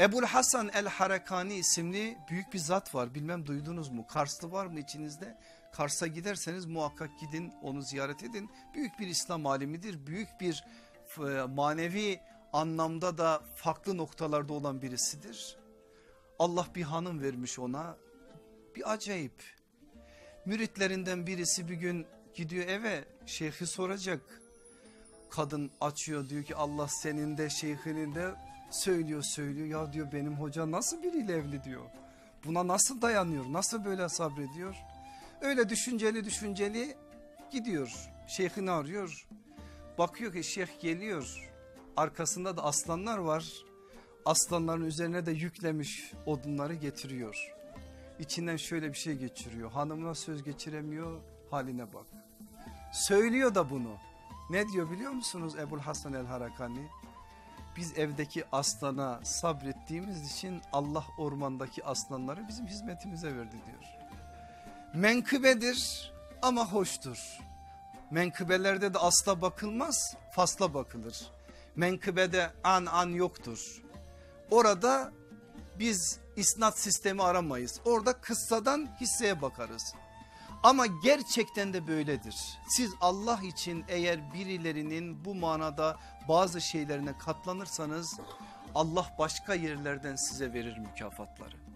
Ebul Hasan el Harakani isimli büyük bir zat var. Bilmem duydunuz mu? Karslı var mı içinizde? Kars'a giderseniz muhakkak gidin onu ziyaret edin. Büyük bir İslam alimidir. Büyük bir e, manevi anlamda da farklı noktalarda olan birisidir. Allah bir hanım vermiş ona. Bir acayip. Müritlerinden birisi bir gün gidiyor eve şeyhi soracak. Kadın açıyor diyor ki Allah senin de şeyhinin de söylüyor söylüyor. Ya diyor benim hoca nasıl biriyle evli diyor. Buna nasıl dayanıyor nasıl böyle sabrediyor. Öyle düşünceli düşünceli gidiyor şeyhini arıyor. Bakıyor ki şeyh geliyor arkasında da aslanlar var. Aslanların üzerine de yüklemiş odunları getiriyor. İçinden şöyle bir şey geçiriyor. Hanımına söz geçiremiyor haline bak. Söylüyor da bunu. Ne diyor biliyor musunuz Ebul Hasan el Harakani? Biz evdeki aslana sabrettiğimiz için Allah ormandaki aslanları bizim hizmetimize verdi diyor. Menkıbedir ama hoştur. Menkıbelerde de asla bakılmaz fasla bakılır. Menkıbede an an yoktur. Orada biz isnat sistemi aramayız. Orada kıssadan hisseye bakarız. Ama gerçekten de böyledir. Siz Allah için eğer birilerinin bu manada bazı şeylerine katlanırsanız Allah başka yerlerden size verir mükafatları.